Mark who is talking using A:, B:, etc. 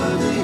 A: over